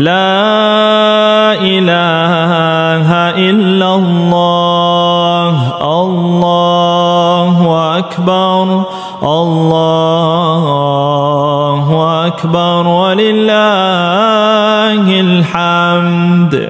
لا إله إلا الله. الله أكبر. الله أكبر. ولله الحمد.